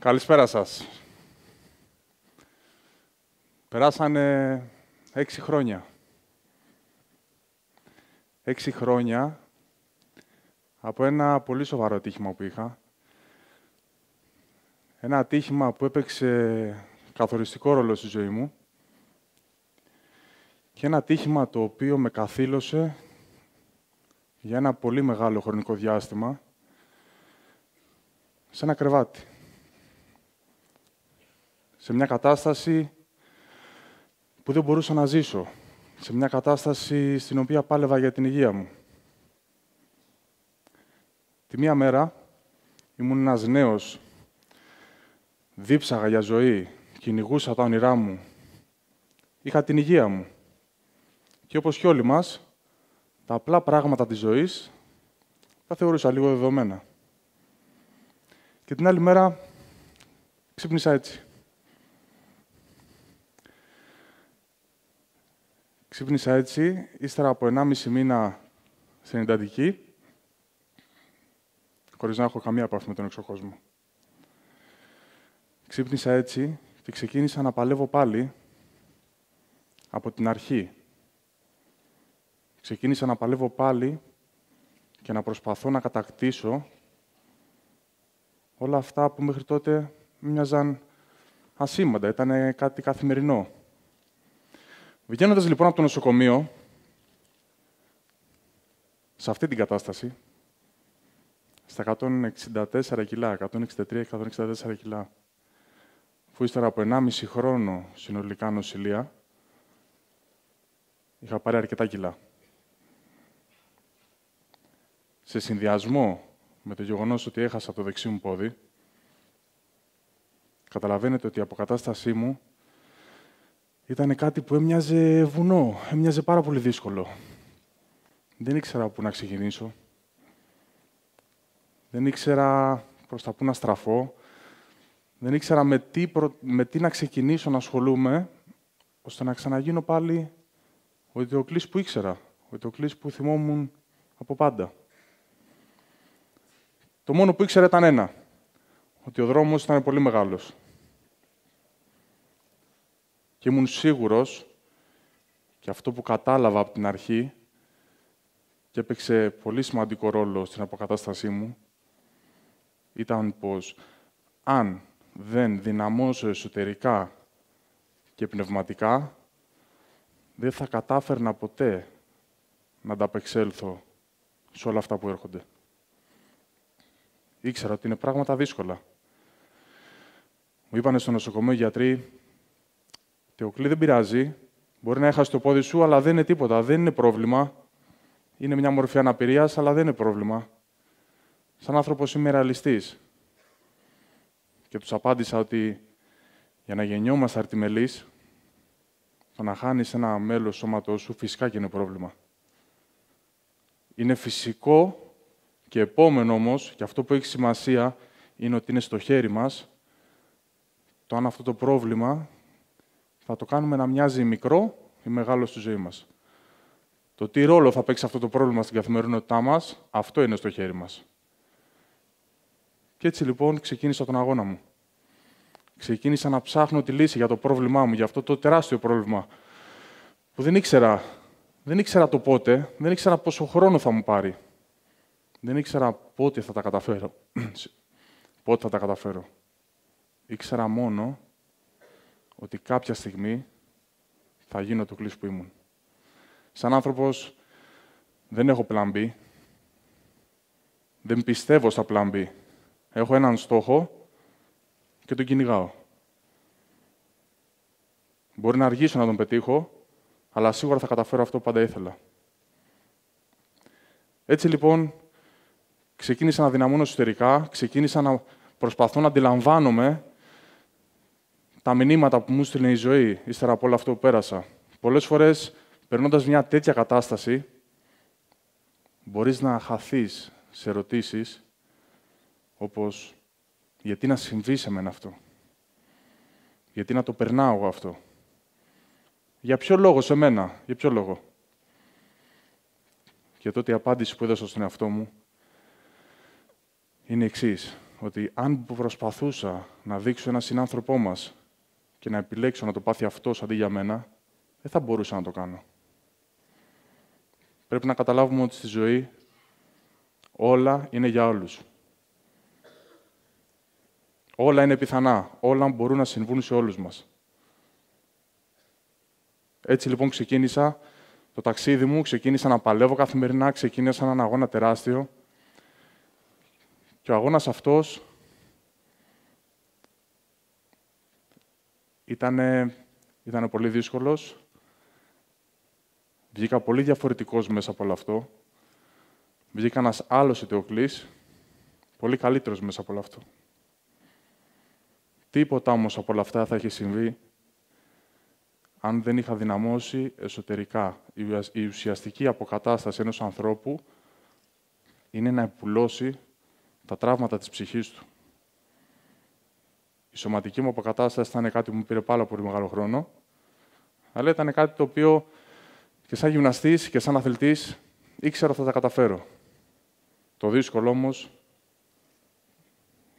Καλησπέρα σας. Περάσανε έξι χρόνια. Έξι χρόνια από ένα πολύ σοβαρό ατύχημα που είχα. Ένα ατύχημα που έπαιξε καθοριστικό ρόλο στη ζωή μου και ένα ατύχημα το οποίο με καθήλωσε για ένα πολύ μεγάλο χρονικό διάστημα σε ένα κρεβάτι. Σε μια κατάσταση που δεν μπορούσα να ζήσω. Σε μια κατάσταση στην οποία πάλευα για την υγεία μου. Τη μία μέρα ήμουν ένας νέος, δίψαγα για ζωή, κυνηγούσα τα όνειρά μου. Είχα την υγεία μου. Και όπως και όλοι μας, τα απλά πράγματα της ζωής τα θεωρούσα λίγο δεδομένα. Και την άλλη μέρα ξύπνησα έτσι. Ξύπνησα έτσι, ύστερα από 1,5 μήνα στην εντατική, χωρίς να έχω καμία επαφή με τον εξωκόσμο. Ξύπνησα έτσι και ξεκίνησα να παλεύω πάλι από την αρχή. Ξεκίνησα να παλεύω πάλι και να προσπαθώ να κατακτήσω όλα αυτά που μέχρι τότε μοιάζαν ασήμαντα, ήταν κάτι καθημερινό. Βγαίνοντας λοιπόν από το νοσοκομείο, σε αυτή την κατάσταση, στα 164 κιλά, 163-164 κιλά, που ύστερα από 1,5 χρόνο συνολικά νοσηλεία, είχα πάρει αρκετά κιλά. Σε συνδυασμό με το γεγονός ότι έχασα το δεξί μου πόδι, καταλαβαίνετε ότι η αποκατάστασή μου ήταν κάτι που έμοιαζε βουνό, έμοιαζε πάρα πολύ δύσκολο. Δεν ήξερα πού να ξεκινήσω. Δεν ήξερα προς τα πού να στραφώ. Δεν ήξερα με τι, με τι να ξεκινήσω να ασχολούμαι, ώστε να ξαναγίνω πάλι ο Ιδεοκλής που ήξερα, ο Ιδεοκλής που θυμόμουν από πάντα. Το μόνο που ήξερα ήταν ένα, ότι ο δρόμος ήταν πολύ μεγάλος. Και ήμουν σίγουρος, και αυτό που κατάλαβα από την αρχή, και έπαιξε πολύ σημαντικό ρόλο στην αποκατάστασή μου, ήταν πως αν δεν δυναμώσω εσωτερικά και πνευματικά, δεν θα κατάφερνα ποτέ να ανταπεξέλθω σε όλα αυτά που έρχονται. Ήξερα ότι είναι πράγματα δύσκολα. Μου είπανε στο νοσοκομείο γιατροί, Θεοκλή δεν πειράζει, μπορεί να έχασε το πόδι σου, αλλά δεν είναι τίποτα, δεν είναι πρόβλημα. Είναι μια μορφή αναπηρίας, αλλά δεν είναι πρόβλημα. Σαν άνθρωπος είμαι ρεαλιστής. Και τους απάντησα ότι για να γεννιόμαστε αρτιμελείς, το να χάνεις ένα μέλος σώματός σου φυσικά και είναι πρόβλημα. Είναι φυσικό και επόμενο όμως, και αυτό που έχει σημασία, είναι ότι είναι στο χέρι μας, το αν αυτό το πρόβλημα θα το κάνουμε να μοιάζει μικρό ή μεγάλο στη ζωή μας. Το τι ρόλο θα παίξει αυτό το πρόβλημα στην καθημερινότητά μας, αυτό είναι στο χέρι μας. Και έτσι λοιπόν ξεκίνησα τον αγώνα μου. Ξεκίνησα να ψάχνω τη λύση για το πρόβλημά μου, για αυτό το τεράστιο πρόβλημα που δεν ήξερα, δεν ήξερα το πότε, δεν ήξερα πόσο χρόνο θα μου πάρει. Δεν ήξερα πότε θα τα καταφέρω. πότε θα τα καταφέρω. Ήξερα μόνο ότι κάποια στιγμή θα γίνω το κλείσ που ήμουν. Σαν άνθρωπος δεν έχω πλάν B. Δεν πιστεύω στα πλάν B. Έχω έναν στόχο και τον κυνηγάω. Μπορεί να αργήσω να τον πετύχω, αλλά σίγουρα θα καταφέρω αυτό που πάντα ήθελα. Έτσι λοιπόν, ξεκίνησα να δυναμώνω εσωτερικά, ξεκίνησα να προσπαθώ να αντιλαμβάνομαι τα μηνύματα που μου στείλει η ζωή, ύστερα από όλο αυτό που πέρασα. Πολλές φορές, περνώντας μια τέτοια κατάσταση, μπορείς να χαθείς σε ερωτήσεις, όπως γιατί να συμβεί σε μένα αυτό; Γιατί να το περνάω εγώ αυτό; Για ποιο λόγο σε μένα, για ποιο λόγο; Και τότε η απάντηση που έδωσα στον εαυτό μου είναι η εξής. ότι αν προσπαθούσα να δείξω ένα συνάνθρωπό μας και να επιλέξω να το πάθει αυτός αντί για μένα, δεν θα μπορούσα να το κάνω. Πρέπει να καταλάβουμε ότι στη ζωή όλα είναι για όλους. Όλα είναι πιθανά. Όλα μπορούν να συμβούν σε όλους μας. Έτσι λοιπόν ξεκίνησα το ταξίδι μου, ξεκίνησα να παλεύω καθημερινά, ξεκίνησα έναν αγώνα τεράστιο. Και ο αγώνας αυτός ήταν, ήτανε πολύ δύσκολος. Βγήκα πολύ διαφορετικός μέσα από όλο αυτό. Βγήκα ένας άλλος ιτεοκλής, πολύ καλύτερος μέσα από όλο αυτό. Τίποτα όμως από όλα αυτά θα έχει συμβεί αν δεν είχα δυναμώσει εσωτερικά. Η ουσιαστική αποκατάσταση ενός ανθρώπου είναι να επουλώσει τα τραύματα της ψυχής του. Η σωματική μου αποκατάσταση ήταν κάτι που μου πήρε πάρα πολύ μεγάλο χρόνο, αλλά ήταν κάτι το οποίο και σαν γυμναστής και σαν αθλητής ήξερα ότι θα τα καταφέρω. Το δύσκολο όμως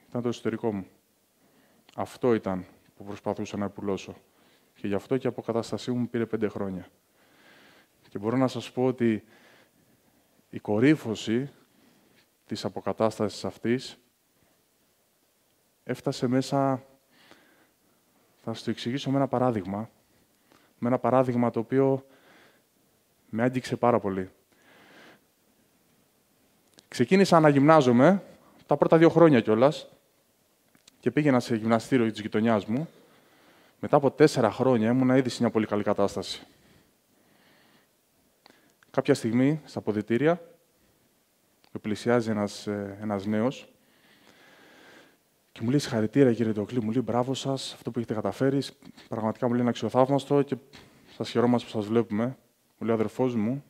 ήταν το εσωτερικό μου. Αυτό ήταν που προσπαθούσα να επουλώσω. Και γι' αυτό και η αποκατάστασή μου πήρε πέντε χρόνια. Και μπορώ να σας πω ότι η κορύφωση της αποκατάστασης αυτής έφτασε μέσα... Θα σας το εξηγήσω με ένα παράδειγμα. Με ένα παράδειγμα το οποίο με άγγιξε πάρα πολύ. Ξεκίνησα να γυμνάζομαι τα πρώτα δύο χρόνια κιόλας και πήγαινα σε γυμναστήριο της γειτονιάς μου. Μετά από τέσσερα χρόνια ήμουν ήδη σε μια πολύ καλή κατάσταση. Κάποια στιγμή, στα ποδητήρια, με πλησιάζει ένας, ε, ένας νέος και μου λέει συγχαρητήρια κύριε Τοκλή, μου λέει μπράβο σας, αυτό που έχετε καταφέρει, πραγματικά μου λέει είναι αξιοθαύμαστο και σας χαιρόμαστε που σας βλέπουμε. Μου λέει ο αδερφός μου,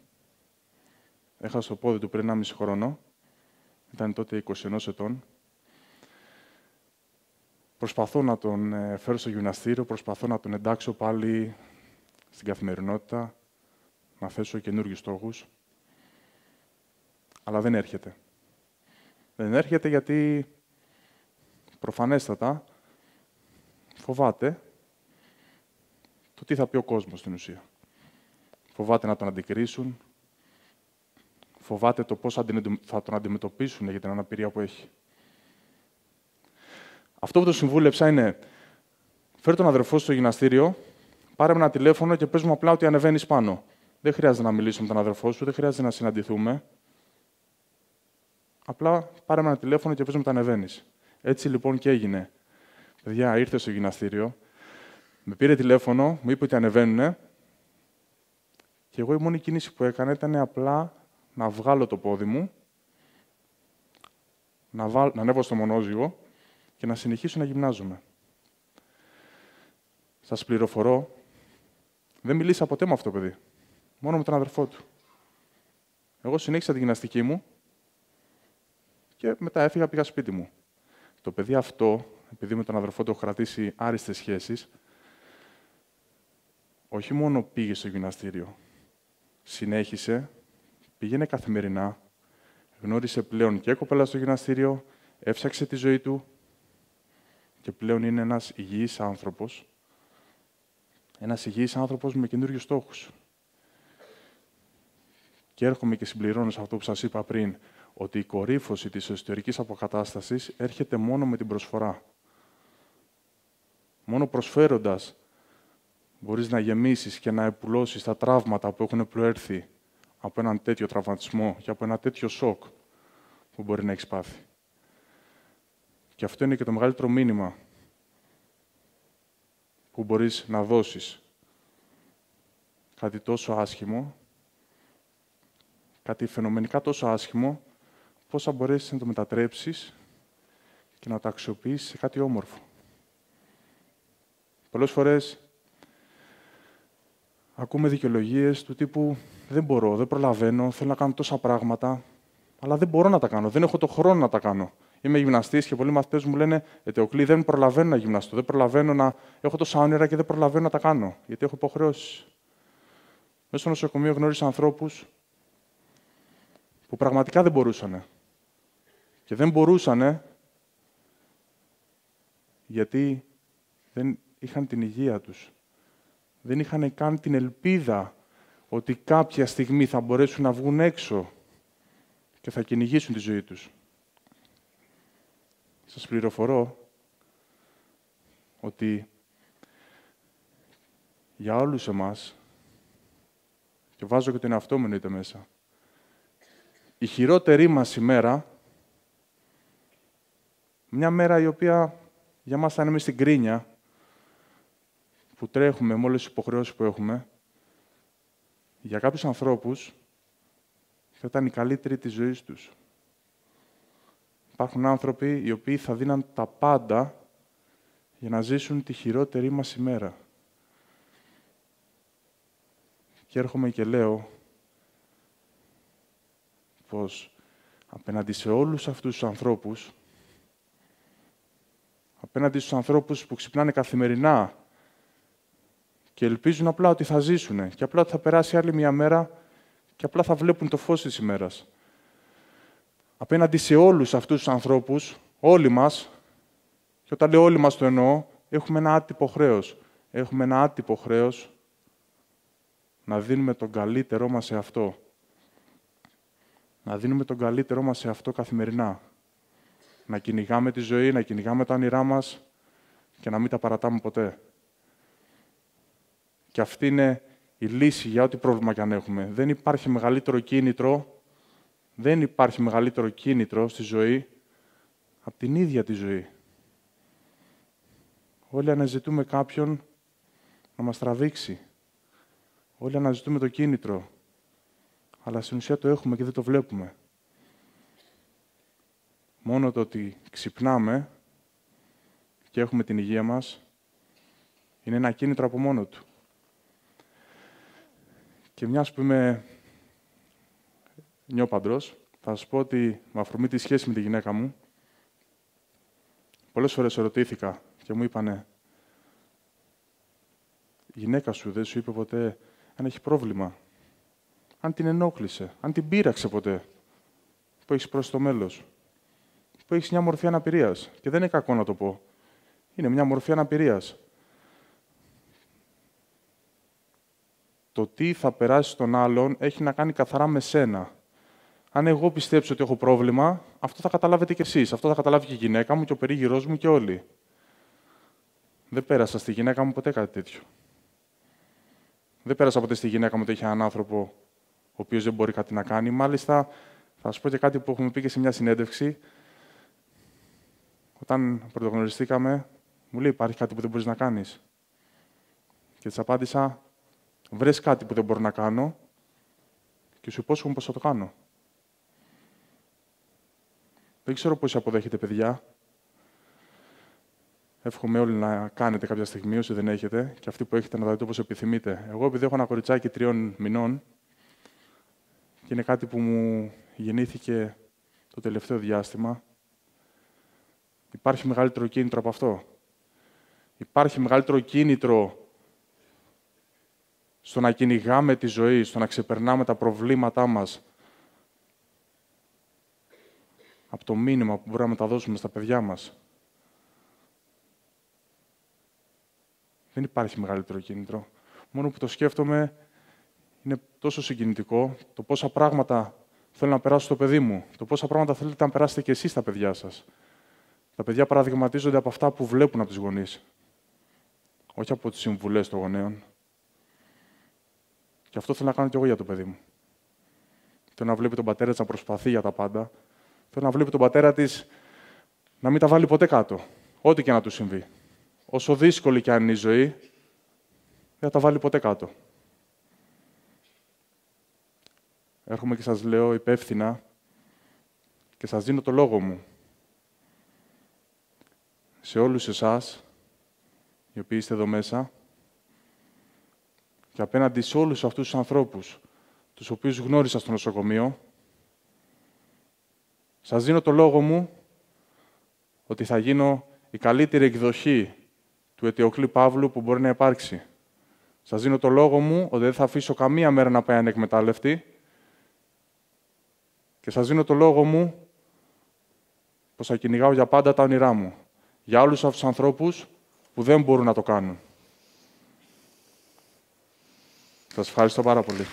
έχασε το πόδι του πριν 1,5 χρόνο, ήταν τότε 21 ετών, Προσπαθώ να τον ε, φέρω στο γυμναστήριο, προσπαθώ να τον εντάξω πάλι στην καθημερινότητα, να θέσω καινούργιους στόχους. Αλλά δεν έρχεται. Δεν έρχεται γιατί προφανέστατα φοβάται το τι θα πει ο κόσμος στην ουσία. Φοβάται να τον αντικρίσουν, φοβάται το πώς θα τον αντιμετωπίσουν για την αναπηρία που έχει. Αυτό που το συμβούλεψα είναι, φέρ τον αδερφό στο γυμναστήριο, πάρε με ένα τηλέφωνο και πες μου απλά ότι ανεβαίνεις πάνω. Δεν χρειάζεται να μιλήσω με τον αδερφό σου, δεν χρειάζεται να συναντηθούμε. Απλά πάρε με ένα τηλέφωνο και πες μου ότι ανεβαίνεις. Έτσι λοιπόν και έγινε. Παιδιά, ήρθε στο γυμναστήριο, με πήρε τηλέφωνο, μου είπε ότι ανεβαίνουν και εγώ η μόνη κίνηση που έκανα ήταν απλά να βγάλω το πόδι μου, να, βάλ, να ανέβω στο μονόζυγο και να συνεχίσω να γυμνάζομαι. Σας πληροφορώ, δεν μιλήσα ποτέ με αυτό το παιδί. Μόνο με τον αδερφό του. Εγώ συνέχισα τη γυμναστική μου και μετά έφυγα, πήγα σπίτι μου. Το παιδί αυτό, επειδή με τον αδερφό του έχω κρατήσει άριστες σχέσεις, όχι μόνο πήγε στο γυμναστήριο, συνέχισε, πήγαινε καθημερινά, γνώρισε πλέον και κοπέλα στο γυμναστήριο, έψαξε τη ζωή του, και πλέον είναι ένας υγιής άνθρωπος, ένας υγιής άνθρωπος με καινούριους στόχους. Και έρχομαι και συμπληρώνω σε αυτό που σας είπα πριν, ότι η κορύφωση της εσωτερικής αποκατάστασης έρχεται μόνο με την προσφορά. Μόνο προσφέροντας μπορείς να γεμίσεις και να επουλώσεις τα τραύματα που έχουν προέρθει από έναν τέτοιο τραυματισμό και από ένα τέτοιο σοκ που μπορεί να έχεις πάθει. Και αυτό είναι και το μεγαλύτερο μήνυμα που μπορείς να δώσεις. Κάτι τόσο άσχημο, κάτι φαινομενικά τόσο άσχημο, πώς θα μπορέσεις να το μετατρέψεις και να το αξιοποιήσεις σε κάτι όμορφο. Πολλές φορές ακούμε δικαιολογίες του τύπου «δεν μπορώ, δεν προλαβαίνω, θέλω να κάνω τόσα πράγματα, αλλά δεν μπορώ να τα κάνω, δεν έχω το χρόνο να τα κάνω». Είμαι γυμναστής και πολλοί μαθητές μου λένε Ετεοκλή, δεν προλαβαίνω να γυμναστώ. Δεν προλαβαίνω να. Έχω τόσα όνειρα και δεν προλαβαίνω να τα κάνω. Γιατί έχω υποχρεώσεις. Μέσα στο νοσοκομείο γνώρισα ανθρώπους που πραγματικά δεν μπορούσαν. Και δεν μπορούσαν Γιατί δεν είχαν την υγεία τους. Δεν είχαν καν την ελπίδα ότι κάποια στιγμή θα μπορέσουν να βγουν έξω και θα κυνηγήσουν τη ζωή τους. Σας πληροφορώ ότι για όλους εμάς, και βάζω και τον εαυτό μου εννοείται μέσα, η χειρότερη μας ημέρα, μια μέρα η οποία για μας θα είναι στην κρίνια, που τρέχουμε με όλες τις υποχρεώσεις που έχουμε, για κάποιους ανθρώπους θα ήταν η καλύτερη της ζωής τους. Υπάρχουν άνθρωποι οι οποίοι θα δίναν τα πάντα για να ζήσουν τη χειρότερη μας ημέρα. Και έρχομαι και λέω πως απέναντι σε όλους αυτούς τους ανθρώπους, απέναντι στους ανθρώπους που ξυπνάνε καθημερινά και ελπίζουν απλά ότι θα ζήσουν και απλά ότι θα περάσει άλλη μια μέρα και απλά θα βλέπουν το φως της ημέρας. Απέναντι σε όλους αυτούς τους ανθρώπους, όλοι μας, και όταν λέω όλοι μας το εννοώ, έχουμε ένα άτυπο χρέος. Έχουμε ένα άτυπο χρέος να δίνουμε τον καλύτερό μας σε αυτό. Να δίνουμε τον καλύτερό μας σε αυτό καθημερινά. Να κυνηγάμε τη ζωή, να κυνηγάμε τα όνειρά μας και να μην τα παρατάμε ποτέ. Και αυτή είναι η λύση για ό,τι πρόβλημα και αν έχουμε. Δεν υπάρχει μεγαλύτερο κίνητρο, δεν υπάρχει μεγαλύτερο κίνητρο στη ζωή από την ίδια τη ζωή. Όλοι αναζητούμε κάποιον να μας τραβήξει. Όλοι αναζητούμε το κίνητρο. Αλλά στην ουσία το έχουμε και δεν το βλέπουμε. Μόνο το ότι ξυπνάμε και έχουμε την υγεία μας είναι ένα κίνητρο από μόνο του. Και μιας που είμαι νιώπαντρος, θα σας πω ότι με αφορμή τη σχέση με τη γυναίκα μου, πολλές φορές ερωτήθηκα και μου είπανε η γυναίκα σου δεν σου είπε ποτέ αν έχει πρόβλημα, αν την ενόχλησε, αν την πείραξε ποτέ, που έχεις προς το μέλος, που έχεις μια μορφή αναπηρίας. Και δεν είναι κακό να το πω. Είναι μια μορφή αναπηρίας. Το τι θα περάσει στον άλλον έχει να κάνει καθαρά με σένα. Αν εγώ πιστέψω ότι έχω πρόβλημα, αυτό θα καταλάβετε κι εσείς. Αυτό θα καταλάβει και η γυναίκα μου και ο περίγυρός μου και όλοι. Δεν πέρασα στη γυναίκα μου ποτέ κάτι τέτοιο. Δεν πέρασα ποτέ στη γυναίκα μου ότι είχε έναν άνθρωπο ο οποίος δεν μπορεί κάτι να κάνει. Μάλιστα, θα σα πω και κάτι που έχουμε πει και σε μια συνέντευξη. Όταν πρωτογνωριστήκαμε, μου λέει: Υπάρχει κάτι που δεν μπορείς να κάνεις. Και της απάντησα: Βρες κάτι που δεν μπορώ να κάνω και σου υπόσχομαι πώ θα το κάνω. Δεν ξέρω πώς αποδέχετε, παιδιά. Εύχομαι όλοι να κάνετε κάποια στιγμή, όσοι δεν έχετε, και αυτοί που έχετε να τα δείτε όπως επιθυμείτε. Εγώ, επειδή έχω ένα κοριτσάκι τριών μηνών, και είναι κάτι που μου γεννήθηκε το τελευταίο διάστημα, υπάρχει μεγαλύτερο κίνητρο από αυτό; Υπάρχει μεγαλύτερο κίνητρο στο να κυνηγάμε τη ζωή, στο να ξεπερνάμε τα προβλήματά μας, από το μήνυμα που μπορούμε να μεταδώσουμε στα παιδιά μας; Δεν υπάρχει μεγαλύτερο κίνητρο. Μόνο που το σκέφτομαι είναι τόσο συγκινητικό το πόσα πράγματα θέλω να περάσω στο παιδί μου, το πόσα πράγματα θέλετε να περάσετε και εσείς στα παιδιά σας. Τα παιδιά παραδειγματίζονται από αυτά που βλέπουν από τις γονείς, όχι από τις συμβουλές των γονέων. Και αυτό θέλω να κάνω κι εγώ για το παιδί μου. Θέλω να βλέπει τον πατέρα της να προσπαθεί για τα πάντα. Θέλω να βλέπει τον πατέρα της να μην τα βάλει ποτέ κάτω. Ό,τι και να του συμβεί όσο δύσκολη και αν είναι η ζωή, δεν θα τα βάλει ποτέ κάτω. Έρχομαι και σας λέω υπεύθυνα και σας δίνω το λόγο μου. Σε όλους εσάς, οι οποίοι είστε εδώ μέσα, και απέναντι σε όλους αυτούς τους ανθρώπους, τους οποίους γνώρισα στο νοσοκομείο, σας δίνω το λόγο μου ότι θα γίνω η καλύτερη εκδοχή του Αιτιοκλή Παύλου που μπορεί να υπάρξει. Σας δίνω το λόγο μου ότι δεν θα αφήσω καμία μέρα να πάει ανεκμετάλλευτη και σας δίνω το λόγο μου πως θα κυνηγάω για πάντα τα όνειρά μου. Για όλους αυτούς τους ανθρώπους που δεν μπορούν να το κάνουν. Σας ευχαριστώ πάρα πολύ.